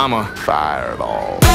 I'm a fireball.